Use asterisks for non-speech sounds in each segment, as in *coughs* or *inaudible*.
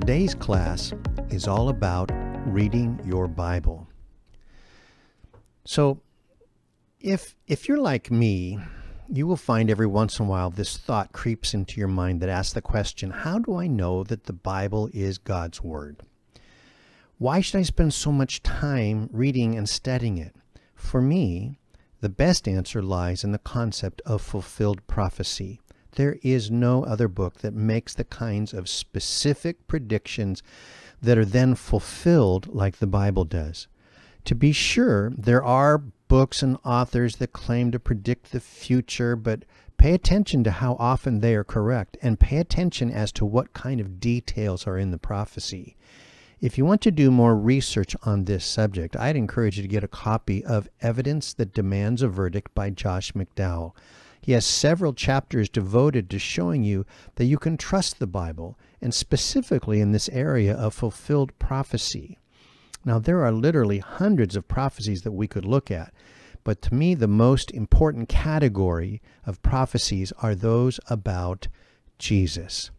Today's class is all about reading your Bible. So, if if you're like me, you will find every once in a while this thought creeps into your mind that asks the question, how do I know that the Bible is God's word? Why should I spend so much time reading and studying it? For me, the best answer lies in the concept of fulfilled prophecy. There is no other book that makes the kinds of specific predictions that are then fulfilled like the Bible does. To be sure, there are books and authors that claim to predict the future, but pay attention to how often they are correct and pay attention as to what kind of details are in the prophecy. If you want to do more research on this subject, I'd encourage you to get a copy of Evidence That Demands a Verdict by Josh McDowell. He has several chapters devoted to showing you that you can trust the Bible, and specifically in this area of fulfilled prophecy. Now, there are literally hundreds of prophecies that we could look at, but to me, the most important category of prophecies are those about Jesus.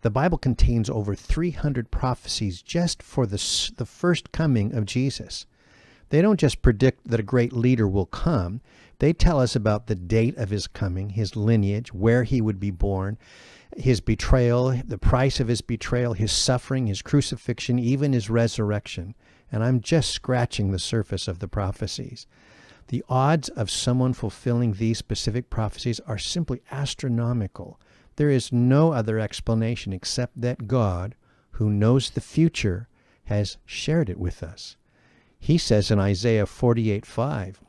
The Bible contains over 300 prophecies just for the, the first coming of Jesus. They don't just predict that a great leader will come, they tell us about the date of his coming, his lineage, where he would be born, his betrayal, the price of his betrayal, his suffering, his crucifixion, even his resurrection. And I'm just scratching the surface of the prophecies. The odds of someone fulfilling these specific prophecies are simply astronomical. There is no other explanation except that God, who knows the future, has shared it with us. He says in Isaiah 48 5,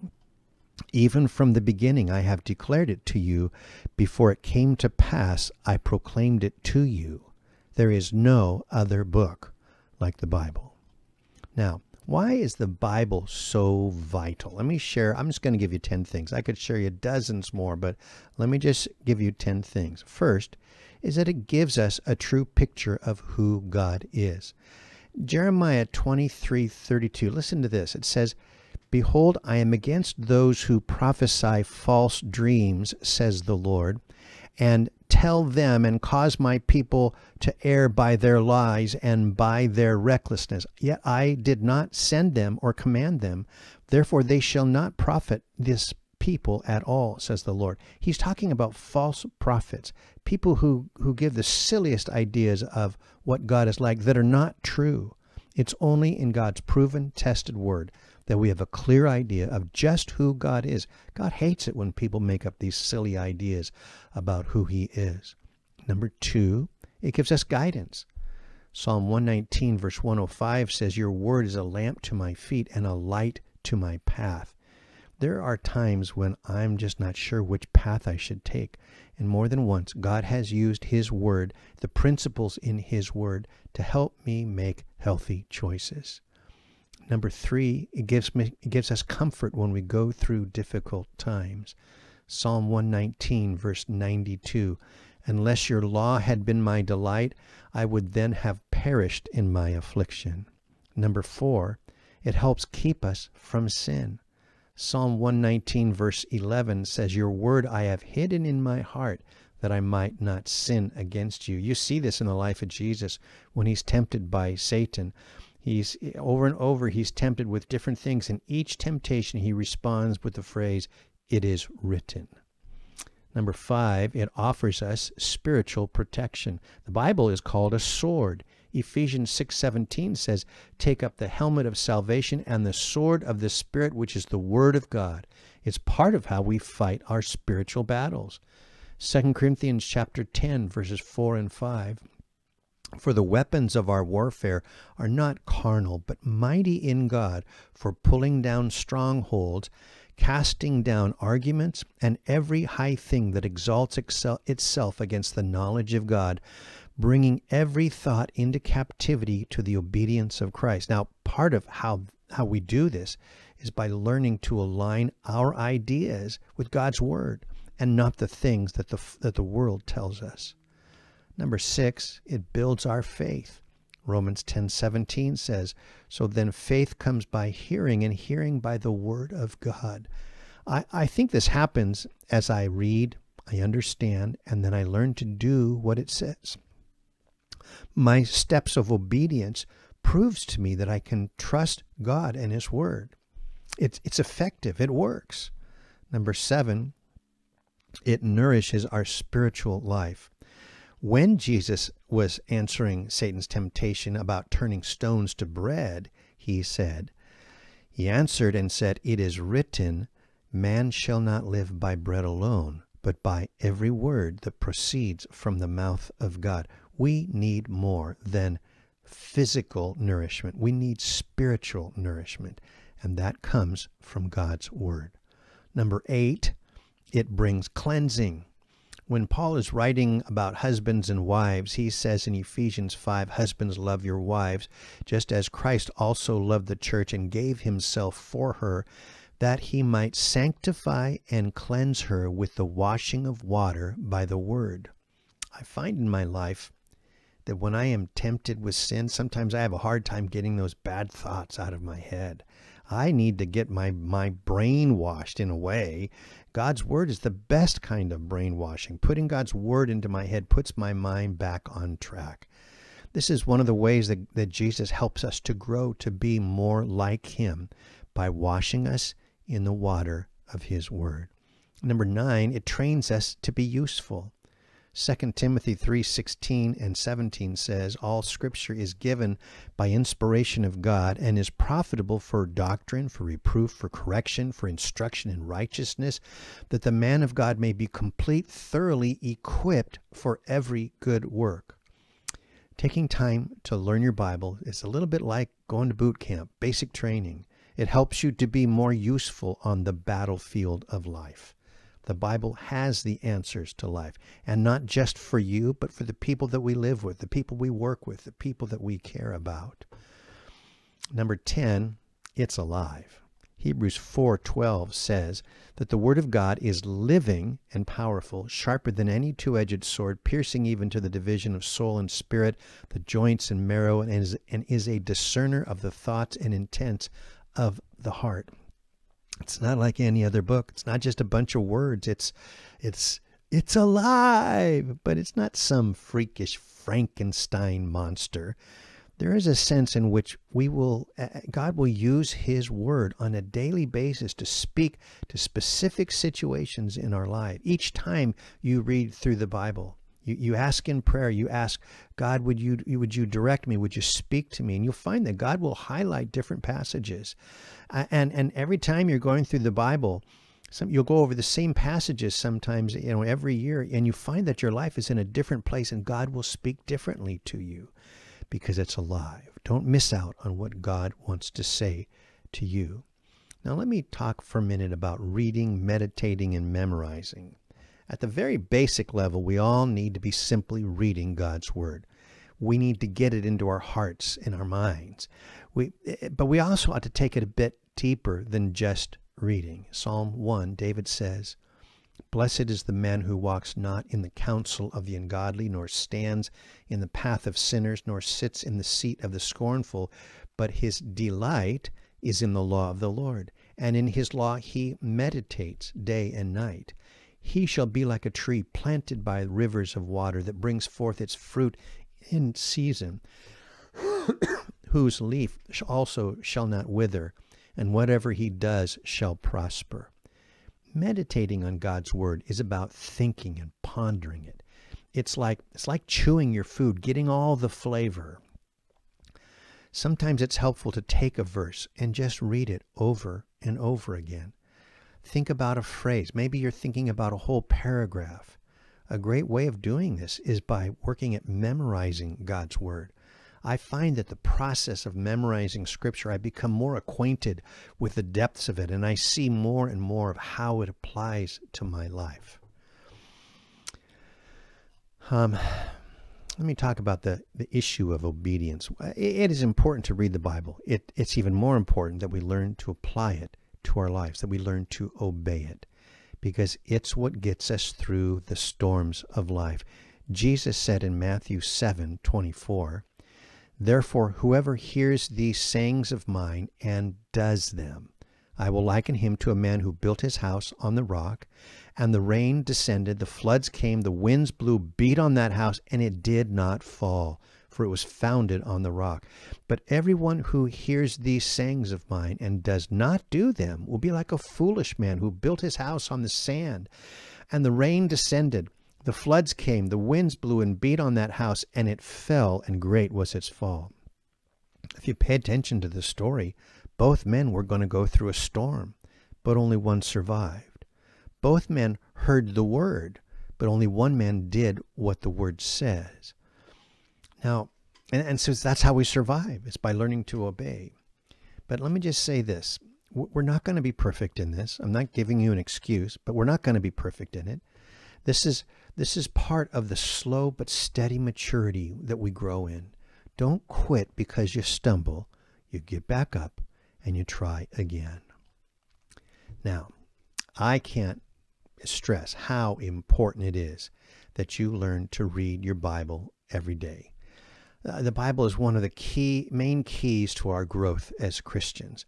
Even from the beginning I have declared it to you. Before it came to pass, I proclaimed it to you. There is no other book like the Bible. Now, why is the Bible so vital? Let me share. I'm just going to give you 10 things. I could share you dozens more, but let me just give you 10 things. First is that it gives us a true picture of who God is. Jeremiah 23:32. Listen to this. It says, "Behold, I am against those who prophesy false dreams," says the Lord, "and tell them and cause my people to err by their lies and by their recklessness. Yet I did not send them or command them. Therefore they shall not profit this people at all, says the Lord. He's talking about false prophets, people who, who give the silliest ideas of what God is like that are not true. It's only in God's proven, tested word that we have a clear idea of just who God is. God hates it when people make up these silly ideas about who He is. Number two, it gives us guidance. Psalm 119, verse 105 says, Your word is a lamp to my feet and a light to my path. There are times when I'm just not sure which path I should take. And more than once, God has used His Word, the principles in His Word, to help me make healthy choices. Number three, it gives me it gives us comfort when we go through difficult times. Psalm 119, verse 92. Unless your law had been my delight, I would then have perished in my affliction. Number four, it helps keep us from sin. Psalm 119, verse 11 says, Your word I have hidden in my heart that I might not sin against you. You see this in the life of Jesus when he's tempted by Satan. He's eh, over and over, he's tempted with different things. And each temptation, he responds with the phrase, It is written. Number five, it offers us spiritual protection. The Bible is called a sword. Ephesians 6:17 says, "Take up the helmet of salvation and the sword of the spirit, which is the word of God." It's part of how we fight our spiritual battles. 2 Corinthians chapter 10 verses 4 and 5 for the weapons of our warfare are not carnal, but mighty in God for pulling down strongholds, casting down arguments, and every high thing that exalts itself against the knowledge of God, bringing every thought into captivity to the obedience of Christ. Now, part of how, how we do this is by learning to align our ideas with God's Word and not the things that the, that the world tells us. Number six, it builds our faith. Romans 10:17 says, "So then faith comes by hearing, and hearing by the word of God." I, I think this happens as I read, I understand, and then I learn to do what it says. My steps of obedience proves to me that I can trust God and His Word. It's, it's effective, it works. Number seven, it nourishes our spiritual life. When Jesus was answering Satan's temptation about turning stones to bread, he said, He answered and said, It is written, Man shall not live by bread alone, but by every word that proceeds from the mouth of God. We need more than physical nourishment. We need spiritual nourishment, and that comes from God's Word. Number eight, it brings cleansing. When Paul is writing about husbands and wives, he says in Ephesians 5 Husbands, love your wives, just as Christ also loved the church and gave himself for her, that he might sanctify and cleanse her with the washing of water by the word. I find in my life that when I am tempted with sin, sometimes I have a hard time getting those bad thoughts out of my head. I need to get my, my brain washed in a way. God's word is the best kind of brainwashing. Putting God's word into my head puts my mind back on track. This is one of the ways that, that Jesus helps us to grow to be more like him by washing us in the water of his word. Number nine, it trains us to be useful. 2 Timothy 3:16 and 17 says all scripture is given by inspiration of God and is profitable for doctrine, for reproof, for correction, for instruction in righteousness, that the man of God may be complete, thoroughly equipped for every good work. Taking time to learn your Bible is a little bit like going to boot camp, basic training. It helps you to be more useful on the battlefield of life. The Bible has the answers to life, and not just for you, but for the people that we live with, the people we work with, the people that we care about. Number 10, it's alive. Hebrews 4:12 says that the word of God is living and powerful, sharper than any two-edged sword, piercing even to the division of soul and spirit, the joints and marrow, and is, and is a discerner of the thoughts and intents of the heart. It's not like any other book. It's not just a bunch of words. It's it's it's alive, but it's not some freakish Frankenstein monster. There is a sense in which we will uh, God will use his word on a daily basis to speak to specific situations in our life. Each time you read through the Bible, you, you ask in prayer, you ask, God, would you, would you direct me? Would you speak to me? And you'll find that God will highlight different passages. Uh, and, and every time you're going through the Bible, some, you'll go over the same passages sometimes, you know, every year, and you find that your life is in a different place and God will speak differently to you because it's alive. Don't miss out on what God wants to say to you. Now, let me talk for a minute about reading, meditating, and memorizing. At the very basic level, we all need to be simply reading God's Word. We need to get it into our hearts and our minds. We, eh, but we also ought to take it a bit deeper than just reading. Psalm 1, David says, Blessed is the man who walks not in the counsel of the ungodly, nor stands in the path of sinners, nor sits in the seat of the scornful, but his delight is in the law of the Lord, and in his law he meditates day and night. He shall be like a tree planted by rivers of water that brings forth its fruit in season, *coughs* whose leaf also shall not wither, and whatever he does shall prosper. Meditating on God's word is about thinking and pondering it. It's like it's like chewing your food, getting all the flavor. Sometimes it's helpful to take a verse and just read it over and over again. Think about a phrase. Maybe you're thinking about a whole paragraph. A great way of doing this is by working at memorizing God's Word. I find that the process of memorizing Scripture, I become more acquainted with the depths of it, and I see more and more of how it applies to my life. Um, let me talk about the, the issue of obedience. It, it is important to read the Bible. It, it's even more important that we learn to apply it to our lives, that we learn to obey it, because it's what gets us through the storms of life. Jesus said in Matthew 7 24, Therefore, whoever hears these sayings of mine and does them, I will liken him to a man who built his house on the rock, and the rain descended, the floods came, the winds blew, beat on that house, and it did not fall, for it was founded on the rock. But everyone who hears these sayings of mine and does not do them will be like a foolish man who built his house on the sand. And the rain descended, the floods came, the winds blew and beat on that house, and it fell, and great was its fall. If you pay attention to the story, both men were going to go through a storm, but only one survived. Both men heard the word, but only one man did what the word says. Now, and, and so that's how we survive, it's by learning to obey. But let me just say this we're not going to be perfect in this. I'm not giving you an excuse, but we're not going to be perfect in it. This is this is part of the slow but steady maturity that we grow in. Don't quit because you stumble. You get back up and you try again. Now, I can't stress how important it is that you learn to read your Bible every day. Uh, the Bible is one of the key main keys to our growth as Christians.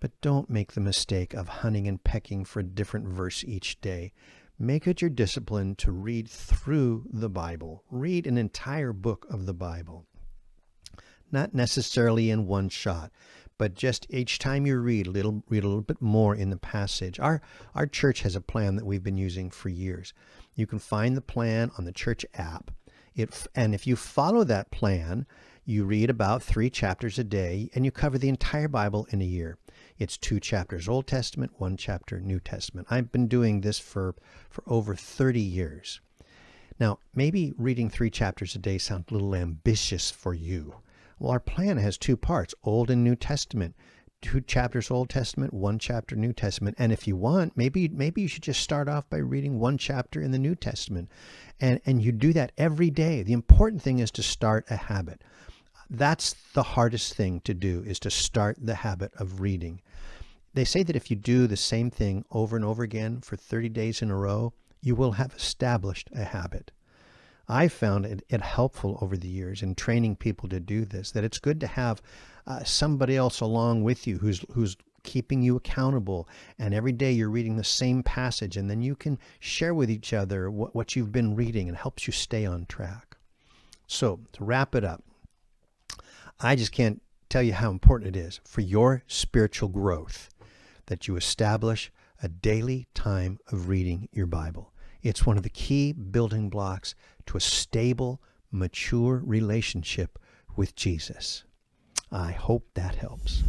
But don't make the mistake of hunting and pecking for a different verse each day. Make it your discipline to read through the Bible. Read an entire book of the Bible. Not necessarily in one shot, but just each time you read a little read a little bit more in the passage. Our our church has a plan that we've been using for years. You can find the plan on the church app. It and if you follow that plan, you read about 3 chapters a day and you cover the entire Bible in a year. It's two chapters Old Testament, one chapter New Testament. I've been doing this for for over 30 years. Now, maybe reading 3 chapters a day sounds a little ambitious for you. Well, our plan has two parts Old and New Testament. Two chapters Old Testament, one chapter New Testament. And if you want, maybe maybe you should just start off by reading one chapter in the New Testament. And and you do that every day. The important thing is to start a habit. That's the hardest thing to do is to start the habit of reading. They say that if you do the same thing over and over again for 30 days in a row, you will have established a habit. I found it, it, helpful over the years in training people to do this, that it's good to have uh, somebody else along with you who's, who's keeping you accountable. And every day you're reading the same passage, and then you can share with each other what, what you've been reading and helps you stay on track. So, to wrap it up, I just can't tell you how important it is for your spiritual growth that you establish a daily time of reading your Bible. It's one of the key building blocks to a stable, mature relationship with Jesus. I hope that helps.